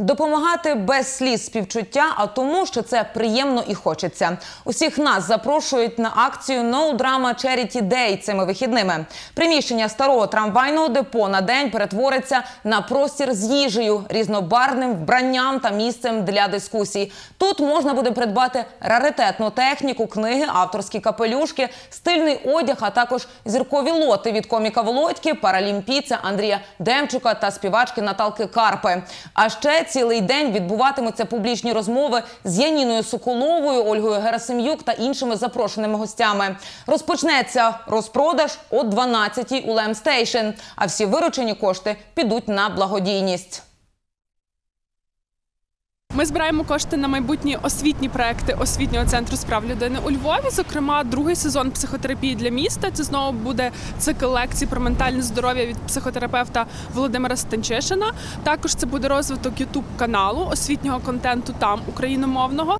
Допомагати без сліз співчуття, а тому, що це приємно і хочеться. Усіх нас запрошують на акцію No Drama Charity Day цими вихідними. Приміщення старого трамвайного депо на день перетвориться на простір з їжею, різнобарвним вбранням та місцем для дискусій. Тут можна буде придбати раритетну техніку, книги, авторські капелюшки, стильний одяг, а також зіркові лоти від коміка Володьки, паралімпійця Андрія Демчука та співачки Наталки Карпи. А ще цілий день відбуватимуться публічні розмови з Яніною Соколовою, Ольгою Герасим'юк та іншими запрошеними гостями. Розпочнеться розпродаж о 12-й у LEM Station, а всі виручені кошти підуть на благодійність. Ми збираємо кошти на майбутні освітні проекти освітнього центру прав людини у Львові. Зокрема, другий сезон психотерапії для міста. Це знову буде цикл лекцій про ментальне здоров'я від психотерапевта Володимира Станчишина. Також це буде розвиток ютуб каналу освітнього контенту там україномовного.